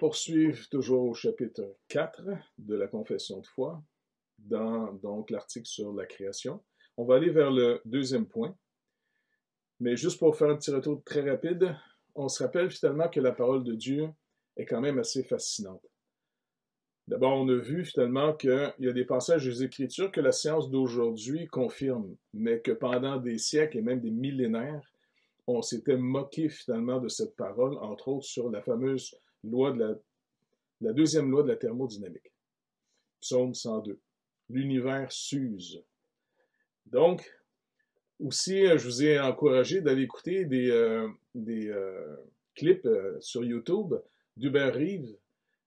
poursuivre toujours au chapitre 4 de la confession de foi, dans l'article sur la création. On va aller vers le deuxième point. Mais juste pour faire un petit retour très rapide, on se rappelle finalement que la parole de Dieu est quand même assez fascinante. D'abord, on a vu finalement qu'il y a des passages des Écritures que la science d'aujourd'hui confirme, mais que pendant des siècles et même des millénaires, on s'était moqué finalement de cette parole, entre autres sur la fameuse loi de la, deuxième loi de la thermodynamique. Psaume 102. L'univers s'use. Donc, aussi, euh, je vous ai encouragé d'aller écouter des, euh, euh, clips sur YouTube d'Hubert Reeves.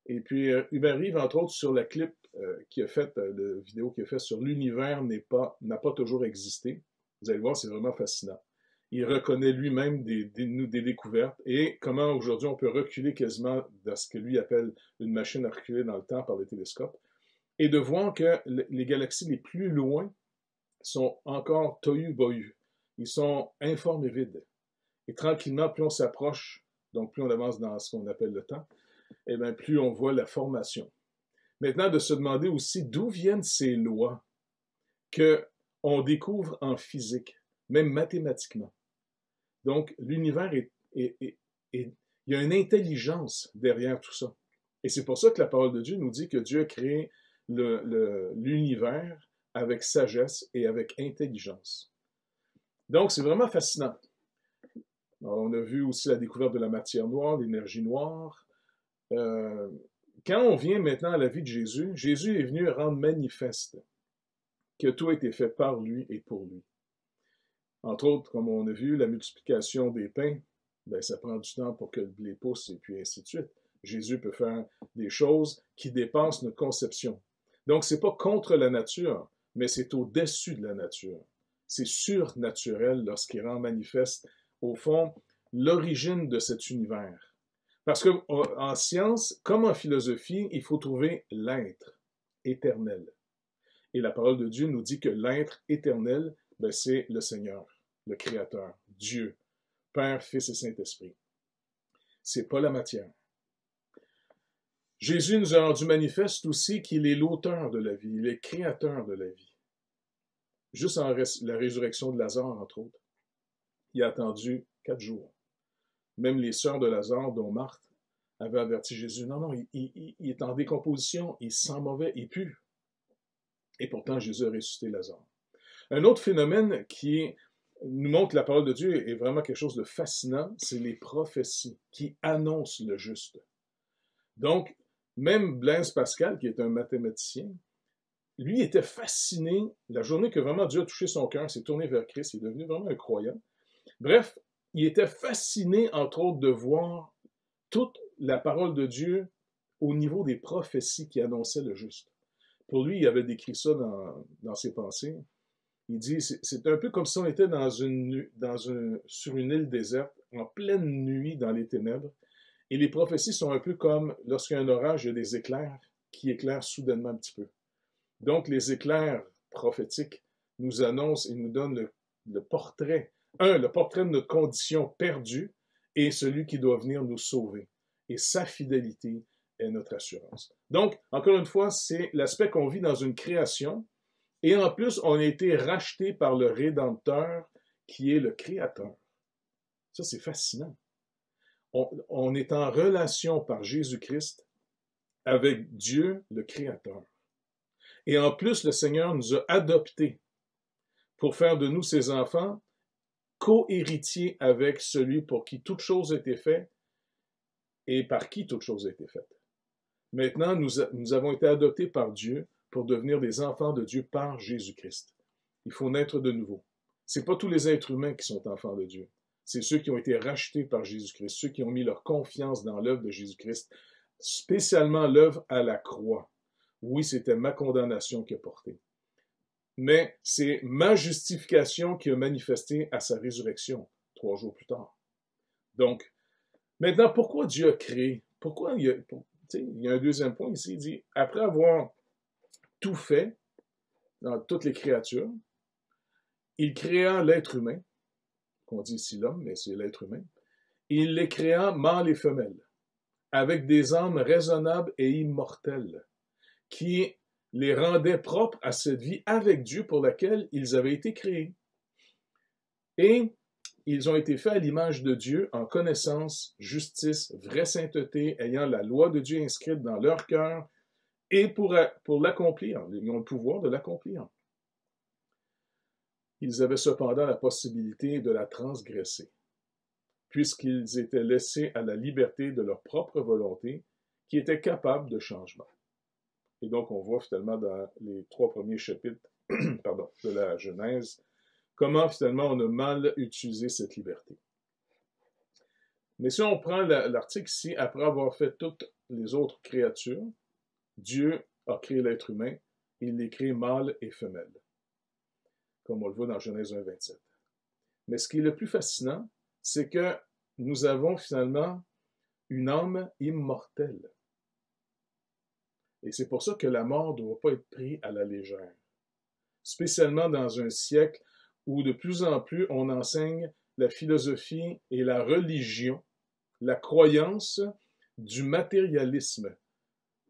Et puis, Hubert Reeves, entre autres, sur la clip qui a fait, la vidéo qu'il a fait sur l'univers n'a pas, pas toujours existé. Vous allez voir, c'est vraiment fascinant. Il reconnaît lui-même des, découvertes et comment aujourd'hui on peut reculer quasiment dans ce que lui appelle une machine à reculer dans le temps par les télescopes et de voir que les galaxies les plus loin sont encore tohu-bohu. Ils sont informes et vides. Et tranquillement, plus on s'approche, donc plus on avance dans ce qu'on appelle le temps, et eh bien plus on voit la formation. Maintenant, de se demander aussi d'où viennent ces lois que on découvre en physique, même mathématiquement. Donc, l'univers est, il y a une intelligence derrière tout ça. Et c'est pour ça que la parole de Dieu nous dit que Dieu a créé l'univers avec sagesse et avec intelligence. Donc, c'est vraiment fascinant. On a vu aussi la découverte de la matière noire, l'énergie noire. Euh, quand on vient maintenant à la vie de Jésus, Jésus est venu rendre manifeste que tout a été fait par lui et pour lui. Entre autres, comme on a vu, la multiplication des pains, ben, ça prend du temps pour que le blé pousse et puis ainsi de suite. Jésus peut faire des choses qui dépassent notre conception. Donc, ce n'est pas contre la nature, mais c'est au-dessus de la nature. C'est surnaturel lorsqu'il rend manifeste, au fond, l'origine de cet univers. Parce qu'en science, comme en philosophie, il faut trouver l'être éternel. Et la parole de Dieu nous dit que l'être éternel, ben, c'est le Seigneur, le Créateur, Dieu, Père, Fils et Saint-Esprit. C'est pas la matière. Jésus nous a rendu manifeste aussi qu'il est l'auteur de la vie, il est créateur de la vie. Juste en la résurrection de Lazare, entre autres, il a attendu quatre jours. Même les sœurs de Lazare, dont Marthe, avaient averti Jésus, non, non, il, est en décomposition, il sent mauvais, il pue. Et pourtant, Jésus a ressuscité Lazare. Un autre phénomène qui nous montre que la parole de Dieu est vraiment quelque chose de fascinant, c'est les prophéties qui annoncent le juste. Donc, même Blaise Pascal, qui est un mathématicien, lui était fasciné, la journée que vraiment Dieu a touché son cœur, s'est tourné vers Christ, il est devenu vraiment un croyant. Bref, il était fasciné, entre autres, de voir toute la parole de Dieu au niveau des prophéties qui annonçaient le juste. Pour lui, il avait décrit ça dans, ses pensées. Il dit, c'est un peu comme si on était dans une, dans sur une île déserte, en pleine nuit dans les ténèbres, et les prophéties sont un peu comme lorsqu'il y a un orage, il y a des éclairs qui éclairent soudainement un petit peu. Donc, les éclairs prophétiques nous annoncent et nous donnent le, portrait, un, le portrait de notre condition perdue et celui qui doit venir nous sauver. Et sa fidélité est notre assurance. Donc, encore une fois, c'est l'aspect qu'on vit dans une création. Et en plus, on a été racheté par le Rédempteur qui est le Créateur. Ça, c'est fascinant on, est en relation par Jésus-Christ avec Dieu, le Créateur. Et en plus, le Seigneur nous a adoptés pour faire de nous ses enfants, co-héritiers avec celui pour qui toute chose a été faite et par qui toute chose a été faite. Maintenant, nous, nous avons été adoptés par Dieu pour devenir des enfants de Dieu par Jésus-Christ. Il faut naître de nouveau. Ce pas tous les êtres humains qui sont enfants de Dieu c'est ceux qui ont été rachetés par Jésus-Christ, ceux qui ont mis leur confiance dans l'œuvre de Jésus-Christ, spécialement l'œuvre à la croix. Oui, c'était ma condamnation qui a porté. Mais c'est ma justification qui a manifesté à sa résurrection trois jours plus tard. Donc, maintenant, pourquoi Dieu a créé? Pourquoi il y a, il y a un deuxième point ici, il dit, après avoir tout fait dans toutes les créatures, il créa l'être humain on dit ici l'homme, mais c'est l'être humain, il les créa mâles et femelles. avec des âmes raisonnables et immortelles, qui les rendaient propres à cette vie avec Dieu pour laquelle ils avaient été créés. Et ils ont été faits à l'image de Dieu en connaissance, justice, vraie sainteté, ayant la loi de Dieu inscrite dans leur cœur et pour, pour l'accomplir. Ils ont le pouvoir de l'accomplir. Ils avaient cependant la possibilité de la transgresser, puisqu'ils étaient laissés à la liberté de leur propre volonté, qui était capable de changement. Et donc, on voit finalement dans les trois premiers chapitres pardon, de la Genèse comment finalement on a mal utilisé cette liberté. Mais si on prend l'article ici, après avoir fait toutes les autres créatures, Dieu a créé l'être humain, il les crée mâle et femelle, comme on le voit dans Genèse 1, 27. Mais ce qui est le plus fascinant, c'est que nous avons finalement une âme immortelle. Et c'est pour ça que la mort ne doit pas être prise à la légère. Spécialement dans un siècle où de plus en plus on enseigne la philosophie et la religion, la croyance du matérialisme.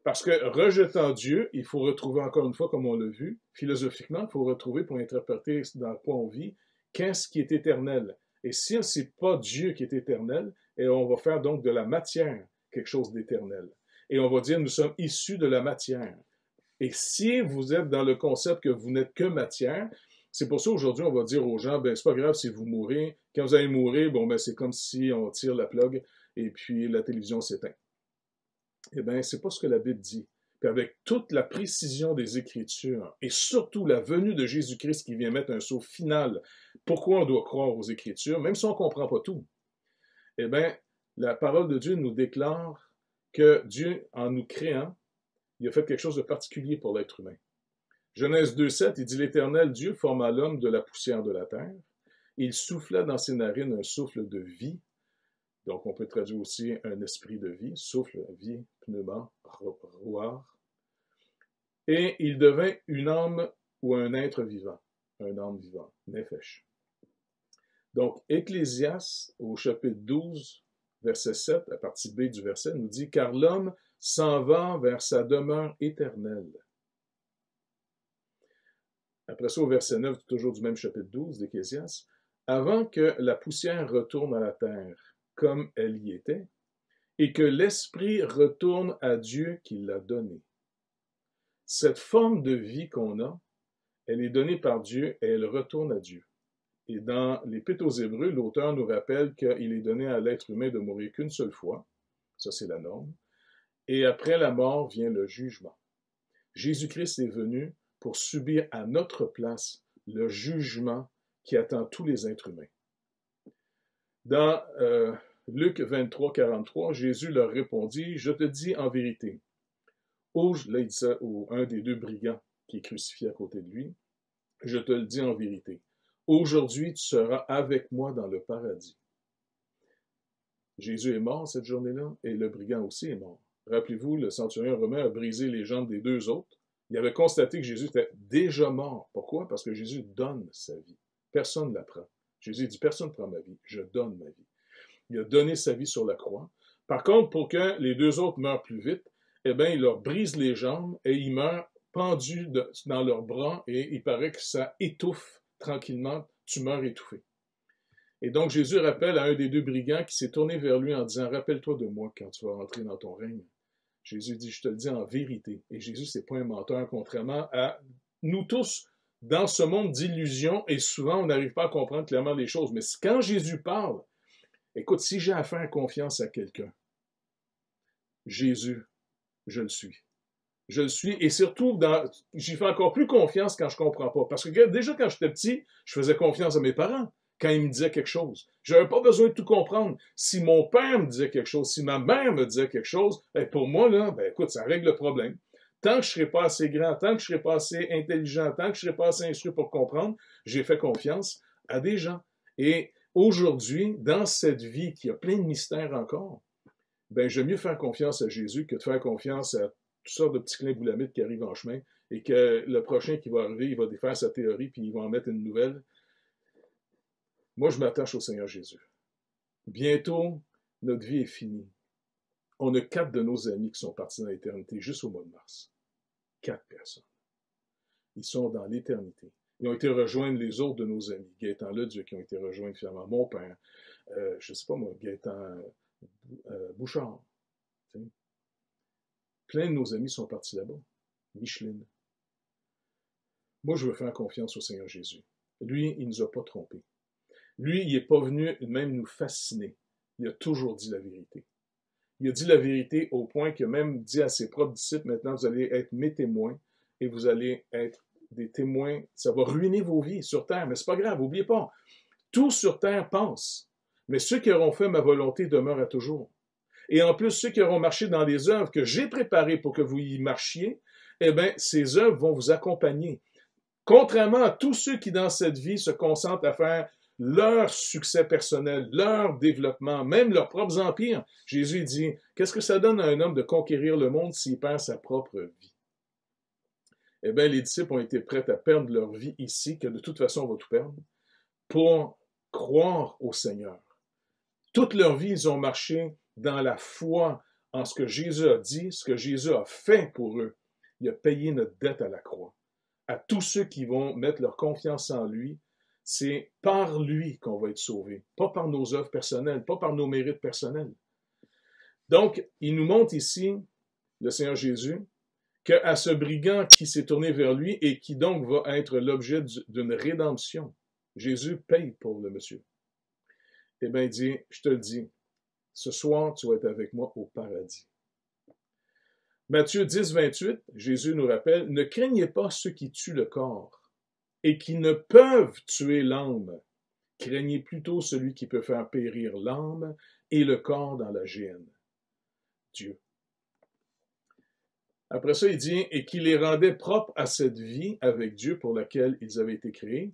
Parce que rejetant Dieu, il faut retrouver encore une fois, comme on l'a vu, philosophiquement, il faut retrouver pour interpréter dans quoi on vit, qu'est-ce qui est éternel. Et si ce n'est pas Dieu qui est éternel, et on va faire donc de la matière quelque chose d'éternel. Et on va dire, nous sommes issus de la matière. Et si vous êtes dans le concept que vous n'êtes que matière, c'est pour ça aujourd'hui, on va dire aux gens, ben c'est pas grave si vous mourrez. Quand vous allez mourir, bon ben c'est comme si on tire la plug et puis la télévision s'éteint. Eh bien, c'est pas ce que la Bible dit. Puis avec toute la précision des Écritures et surtout la venue de Jésus-Christ qui vient mettre un saut final, pourquoi on doit croire aux Écritures, même si on ne comprend pas tout, eh bien, la parole de Dieu nous déclare que Dieu, en nous créant, il a fait quelque chose de particulier pour l'être humain. Genèse 2.7, il dit L'Éternel Dieu forma l'homme de la poussière de la terre. Il souffla dans ses narines un souffle de vie donc, on peut traduire aussi un esprit de vie, souffle, vie, pneuma, rouar. Et il devint une âme ou un être vivant, un âme vivant, nefesh. Donc, Ecclésias, au chapitre 12, verset 7, à partie B du verset, nous dit Car l'homme s'en va vers sa demeure éternelle. Après ça, au verset 9, toujours du même chapitre 12 d'Ecclésias, avant que la poussière retourne à la terre comme elle y était, et que l'esprit retourne à Dieu qui l'a donné. Cette forme de vie qu'on a, elle est donnée par Dieu et elle retourne à Dieu. Et dans l'Épître aux Hébreux, l'auteur nous rappelle qu'il est donné à l'être humain de mourir qu'une seule fois, ça c'est la norme, et après la mort vient le jugement. Jésus-Christ est venu pour subir à notre place le jugement qui attend tous les êtres humains. Dans euh, Luc 23, 43, Jésus leur répondit, Je te dis en vérité. Là, il dit ça au un des deux brigands qui est crucifié à côté de lui, Je te le dis en vérité. Aujourd'hui, tu seras avec moi dans le paradis. Jésus est mort cette journée-là et le brigand aussi est mort. Rappelez-vous, le centurion romain a brisé les jambes des deux autres. Il avait constaté que Jésus était déjà mort. Pourquoi? Parce que Jésus donne sa vie. Personne ne la prend. Jésus dit, personne ne prend ma vie, je donne ma vie. Il a donné sa vie sur la croix. Par contre, pour que les deux autres meurent plus vite, eh bien, il leur brise les jambes et ils meurent pendus dans leurs bras et il paraît que ça étouffe tranquillement, tu meurs étouffé. Et donc Jésus rappelle à un des deux brigands qui s'est tourné vers lui en disant Rappelle-toi de moi quand tu vas rentrer dans ton règne. Jésus dit Je te le dis en vérité. Et Jésus, c'est pas un menteur, contrairement à nous tous dans ce monde d'illusions et souvent on n'arrive pas à comprendre clairement les choses. Mais quand Jésus parle, écoute, si j'ai à faire confiance à quelqu'un, Jésus, je le suis. Je le suis et surtout, j'y fais encore plus confiance quand je ne comprends pas. Parce que déjà quand j'étais petit, je faisais confiance à mes parents quand ils me disaient quelque chose. Je n'avais pas besoin de tout comprendre. Si mon père me disait quelque chose, si ma mère me disait quelque chose, ben, pour moi, là, ben, écoute, ça règle le problème tant que je ne serai pas assez grand, tant que je ne serai pas assez intelligent, tant que je ne serai pas assez instruit pour comprendre, j'ai fait confiance à des gens. Et aujourd'hui, dans cette vie qui a plein de mystères encore, ben, j'aime mieux faire confiance à Jésus que de faire confiance à toutes sortes de petits clins boulamites qui arrivent en chemin et que le prochain qui va arriver, il va défaire sa théorie puis il va en mettre une nouvelle. Moi, je m'attache au Seigneur Jésus. Bientôt, notre vie est finie. On a quatre de nos amis qui sont partis dans l'éternité juste au mois de mars. Quatre personnes. Ils sont dans l'éternité. Ils ont été rejoindre les autres de nos amis. Gaétan Dieu qui ont été rejoints finalement. Mon père, euh, je ne sais pas moi, Gaétan euh, Bouchard. Plein de nos amis sont partis là-bas. Micheline. Moi, je veux faire confiance au Seigneur Jésus. Lui, il ne nous a pas trompés. Lui, il n'est pas venu même nous fasciner. Il a toujours dit la vérité. Il a dit la vérité au point a même dit à ses propres disciples, maintenant vous allez être mes témoins et vous allez être des témoins. Ça va ruiner vos vies sur terre, mais c'est pas grave, n'oubliez pas. Tout sur terre pense, mais ceux qui auront fait ma volonté demeurent à toujours. Et en plus, ceux qui auront marché dans les œuvres que j'ai préparées pour que vous y marchiez, eh bien, ces œuvres vont vous accompagner. Contrairement à tous ceux qui, dans cette vie, se concentrent à faire leur succès personnel, leur développement, même leurs propres empires, Jésus dit, qu'est-ce que ça donne à un homme de conquérir le monde s'il perd sa propre vie? Eh bien, les disciples ont été prêts à perdre leur vie ici, que de toute façon on va tout perdre, pour croire au Seigneur. Toute leur vie, ils ont marché dans la foi en ce que Jésus a dit, ce que Jésus a fait pour eux. Il a payé notre dette à la croix à tous ceux qui vont mettre leur confiance en lui, c'est par lui qu'on va être sauvé, pas par nos œuvres personnelles, pas par nos mérites personnels. Donc, il nous montre ici, le Seigneur Jésus, qu'à ce brigand qui s'est tourné vers lui et qui donc va être l'objet d'une rédemption, Jésus paye pour le monsieur. Eh bien, il dit, je te le dis, ce soir, tu vas être avec moi au paradis. Matthieu 10, 28, Jésus nous rappelle, Ne craignez pas ceux qui tuent le corps et qui ne peuvent tuer l'âme. Craignez plutôt celui qui peut faire périr l'âme et le corps dans la géhenne. Dieu. Après ça, il dit, et qui les rendait propres à cette vie avec Dieu pour laquelle ils avaient été créés.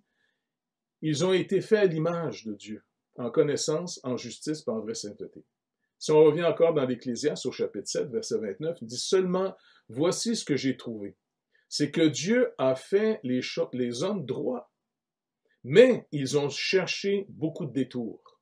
Ils ont été faits à l'image de Dieu, en connaissance, en justice, par vraie sainteté. Si on revient encore dans l'Ecclésiaste au chapitre 7, verset 29, il dit seulement Voici ce que j'ai trouvé. C'est que Dieu a fait les, hommes droits, mais ils ont cherché beaucoup de détours.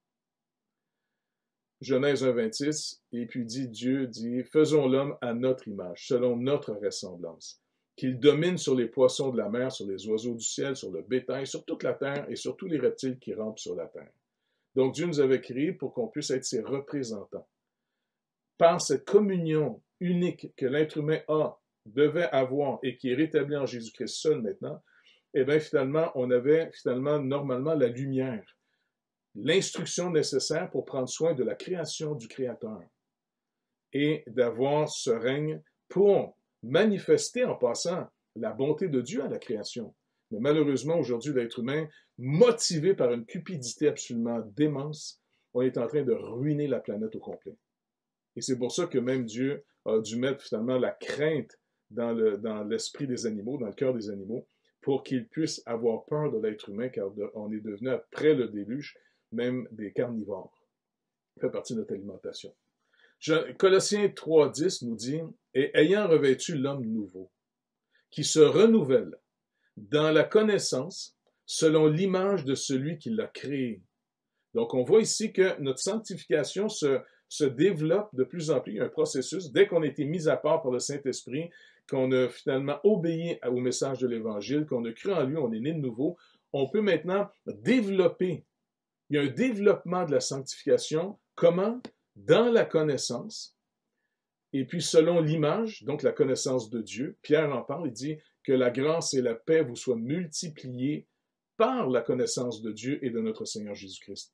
Genèse 1, 26, et puis dit Dieu dit Faisons l'homme à notre image, selon notre ressemblance, qu'il domine sur les poissons de la mer, sur les oiseaux du ciel, sur le bétail, sur toute la terre et sur tous les reptiles qui rampent sur la terre. Donc Dieu nous avait créés pour qu'on puisse être ses représentants. Par cette communion unique que l'être humain a, devait avoir et qui est rétablie en Jésus-Christ seul maintenant, eh bien finalement, on avait finalement normalement la lumière, l'instruction nécessaire pour prendre soin de la création du Créateur et d'avoir ce règne pour manifester en passant la bonté de Dieu à la création. Mais malheureusement, aujourd'hui, l'être humain, motivé par une cupidité absolument démence, on est en train de ruiner la planète au complet. Et c'est pour ça que même Dieu a dû mettre finalement la crainte dans, l'esprit des animaux, dans le cœur des animaux, pour qu'ils puissent avoir peur de l'être humain, car on est devenu, après le déluge, même des carnivores. Ça fait partie de notre alimentation. Colossiens 3.10 nous dit, Et ayant revêtu l'homme nouveau, qui se renouvelle dans la connaissance selon l'image de celui qui l'a créé. Donc, on voit ici que notre sanctification se, se développe de plus en plus. Il y a un processus. Dès qu'on a été mis à part par le Saint-Esprit, qu'on a finalement obéi au message de l'Évangile, qu'on a cru en lui, on est né de nouveau, on peut maintenant développer. Il y a un développement de la sanctification. Comment? Dans la connaissance. Et puis selon l'image, donc la connaissance de Dieu. Pierre en parle, il dit que la grâce et la paix vous soient multipliées par la connaissance de Dieu et de notre Seigneur Jésus-Christ.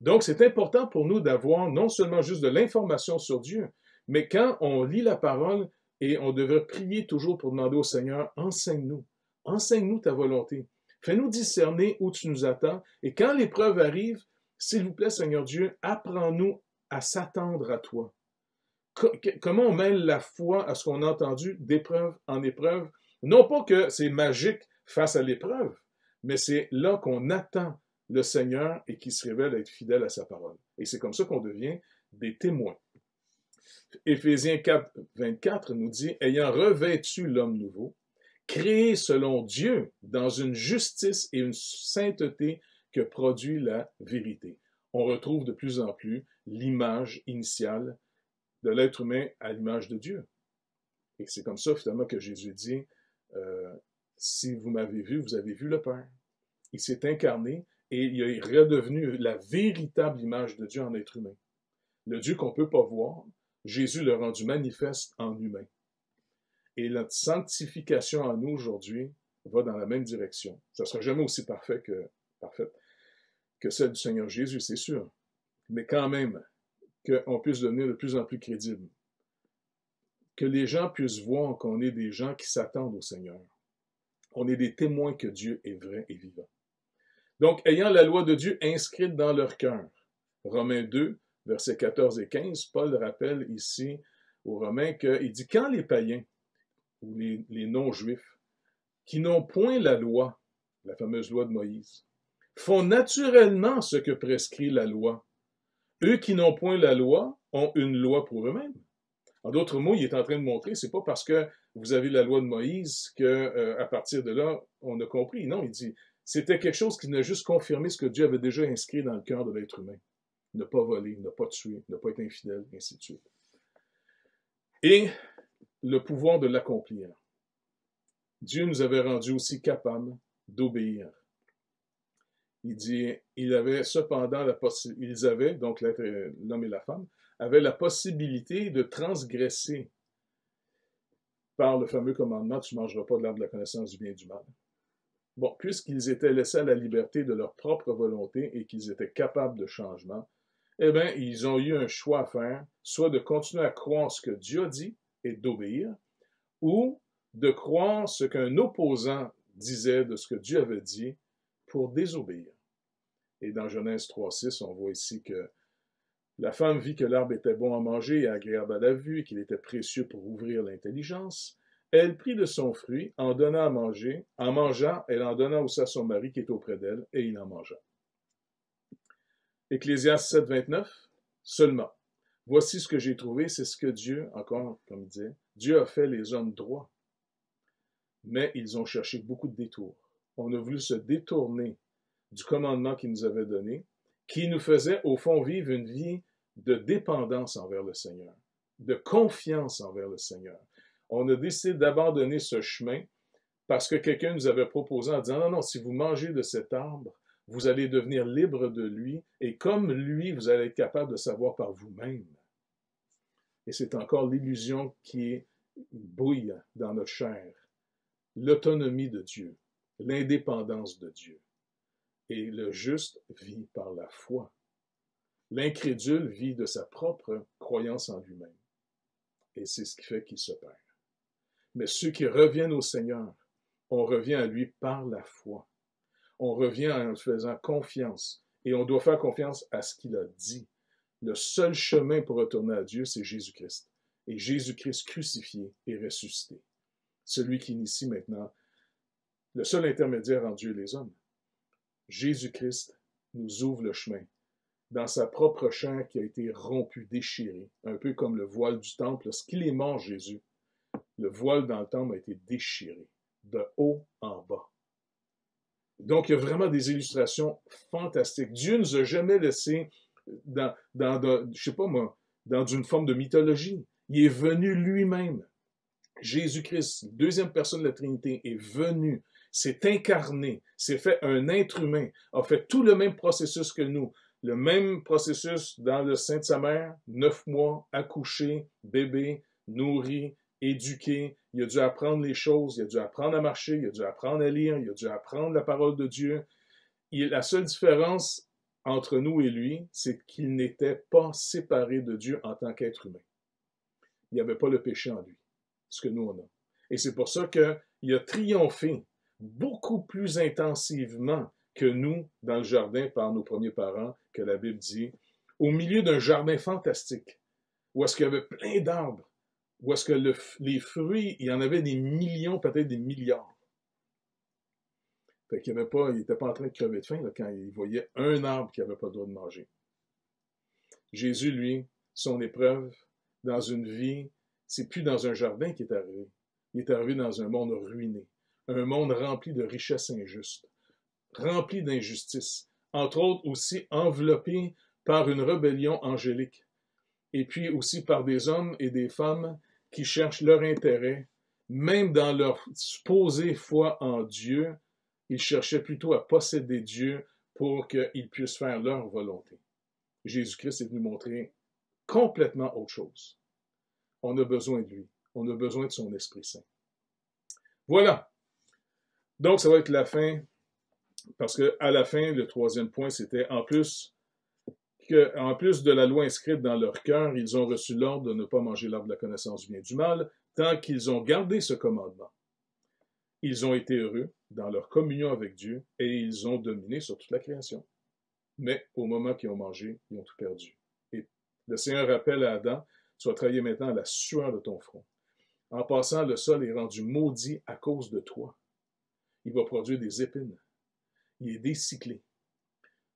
Donc, c'est important pour nous d'avoir non seulement juste de l'information sur Dieu, mais quand on lit la parole et on devrait prier toujours pour demander au Seigneur, enseigne-nous, enseigne-nous ta volonté, fais-nous discerner où tu nous attends, et quand l'épreuve arrive, s'il vous plaît, Seigneur Dieu, apprends-nous à s'attendre à toi. Comment on mêle la foi à ce qu'on a entendu d'épreuve en épreuve? Non pas que c'est magique face à l'épreuve, mais c'est là qu'on attend le Seigneur et qui se révèle être fidèle à sa parole. Et c'est comme ça qu'on devient des témoins. Éphésiens 4, 24 nous dit, ayant revêtu l'homme nouveau, créé selon Dieu dans une justice et une sainteté que produit la vérité. On retrouve de plus en plus l'image initiale de l'être humain à l'image de Dieu. Et c'est comme ça, finalement, que Jésus dit, euh, si vous m'avez vu, vous avez vu le Père. Il s'est incarné et il est redevenu la véritable image de Dieu en être humain. Le Dieu qu'on ne peut pas voir, Jésus l'a rendu manifeste en humain. Et notre sanctification en nous aujourd'hui va dans la même direction. Ça ne sera jamais aussi parfait que, que celle du Seigneur Jésus, c'est sûr. Mais quand même, qu'on puisse devenir de plus en plus crédible. Que les gens puissent voir qu'on est des gens qui s'attendent au Seigneur. On est des témoins que Dieu est vrai et vivant. Donc, ayant la loi de Dieu inscrite dans leur cœur. Romains 2, versets 14 et 15, Paul rappelle ici aux Romains qu'il dit Quand les païens ou les, non-juifs, qui n'ont point la loi, la fameuse loi de Moïse, font naturellement ce que prescrit la loi, eux qui n'ont point la loi ont une loi pour eux-mêmes. En d'autres mots, il est en train de montrer, c'est pas parce que vous avez la loi de Moïse que euh, à partir de là, on a compris. Non, il dit, c'était quelque chose qui n'a juste confirmé ce que Dieu avait déjà inscrit dans le cœur de l'être humain. Ne pas voler, ne pas tuer, ne pas être infidèle, ainsi de suite. Et le pouvoir de l'accomplir. Dieu nous avait rendu aussi capables d'obéir. Il dit, il avait cependant la ils avaient, donc l'homme et la femme, avaient la possibilité de transgresser par le fameux commandement, tu ne mangeras pas de l'arbre de la connaissance du bien et du mal. Bon, puisqu'ils étaient laissés à la liberté de leur propre volonté et qu'ils étaient capables de changement, eh bien, ils ont eu un choix à faire, soit de continuer à croire ce que Dieu a dit et d'obéir, ou de croire ce qu'un opposant disait de ce que Dieu avait dit pour désobéir. Et dans Genèse 3.6, on voit ici que la femme vit que l'arbre était bon à manger et agréable à la vue et qu'il était précieux pour ouvrir l'intelligence. Elle prit de son fruit, en donna à manger. En mangeant, elle en donna aussi à son mari qui est auprès d'elle, et il en mangea. Ecclésias 7, 29. Seulement, voici ce que j'ai trouvé, c'est ce que Dieu, encore comme il disait, Dieu a fait les hommes droits. Mais ils ont cherché beaucoup de détours. On a voulu se détourner du commandement qu'il nous avait donné, qui nous faisait au fond vivre une vie de dépendance envers le Seigneur, de confiance envers le Seigneur. On a décidé d'abandonner ce chemin parce que quelqu'un nous avait proposé en disant non, non, si vous mangez de cet arbre, vous allez devenir libre de lui et comme lui, vous allez être capable de savoir par vous-même. Et c'est encore l'illusion qui bouille dans notre chair. L'autonomie de Dieu, l'indépendance de Dieu. Et le juste vit par la foi. L'incrédule vit de sa propre croyance en lui-même. Et c'est ce qui fait qu'il se perd. Mais ceux qui reviennent au Seigneur, on revient à lui par la foi. On revient en faisant confiance. Et on doit faire confiance à ce qu'il a dit. Le seul chemin pour retourner à Dieu, c'est Jésus-Christ. Et Jésus-Christ crucifié et ressuscité. Celui qui initie maintenant le seul intermédiaire en Dieu et les hommes. Jésus-Christ nous ouvre le chemin dans sa propre chair qui a été rompue, déchirée, un peu comme le voile du temple. Lorsqu'il est mort, Jésus, le voile dans le temple a été déchiré, de haut en bas. Donc, il y a vraiment des illustrations fantastiques. Dieu ne nous a jamais laissé dans, dans, je sais pas moi, dans une forme de mythologie. Il est venu lui-même. Jésus-Christ, deuxième personne de la Trinité, est venu, s'est incarné, s'est fait un être humain, a fait tout le même processus que nous, le même processus dans le sein de sa mère, neuf mois, accouché, bébé, nourri, éduqué, il a dû apprendre les choses, il a dû apprendre à marcher, il a dû apprendre à lire, il a dû apprendre la parole de Dieu. la seule différence entre nous et lui, c'est qu'il n'était pas séparé de Dieu en tant qu'être humain. Il n'y avait pas le péché en lui, ce que nous on a. Et c'est pour ça qu'il a triomphé beaucoup plus intensivement que nous dans le jardin par nos premiers parents, que la Bible dit, au milieu d'un jardin fantastique, où est-ce qu'il y avait plein d'arbres, où est-ce que les fruits, il y en avait des millions, peut-être des milliards. Fait qu'il n'était pas, en train de crever de faim quand il voyait un arbre qui n'avait pas le droit de manger. Jésus, lui, son épreuve dans une vie, c'est plus dans un jardin qu'il est arrivé. Il est arrivé dans un monde ruiné, un monde rempli de richesses injustes, rempli d'injustice, entre autres aussi enveloppé par une rébellion angélique. et puis aussi par des hommes et des femmes qui cherchent leur intérêt, même dans leur supposée foi en Dieu, ils cherchaient plutôt à posséder Dieu pour qu'ils puissent faire leur volonté. Jésus-Christ est venu montrer complètement autre chose. On a besoin de lui. On a besoin de son Esprit Saint. Voilà. Donc, ça va être la fin, parce qu'à la fin, le troisième point, c'était en plus que, en plus de la loi inscrite dans leur cœur, ils ont reçu l'ordre de ne pas manger l'arbre de la connaissance du bien et du mal, tant qu'ils ont gardé ce commandement. Ils ont été heureux dans leur communion avec Dieu et ils ont dominé sur toute la création. Mais au moment qu'ils ont mangé, ils ont tout perdu. Et le Seigneur rappelle à Adam, tu vas travailler maintenant à la sueur de ton front. En passant, le sol est rendu maudit à cause de toi. Il va produire des épines. Il est décyclé.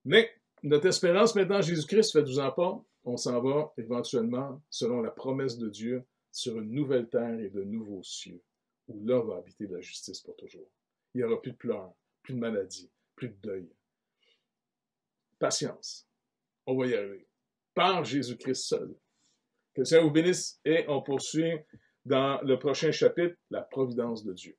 Mais notre espérance maintenant, Jésus-Christ fait 12 ans pas, on s'en va éventuellement, selon la promesse de Dieu, sur une nouvelle terre et de nouveaux cieux, où là va habiter la justice pour toujours. Il n'y aura plus de pleurs, plus de maladies, plus de deuil. Patience. On va y arriver. Par Jésus-Christ seul. Que le Seigneur vous bénisse et on poursuit dans le prochain chapitre, la providence de Dieu.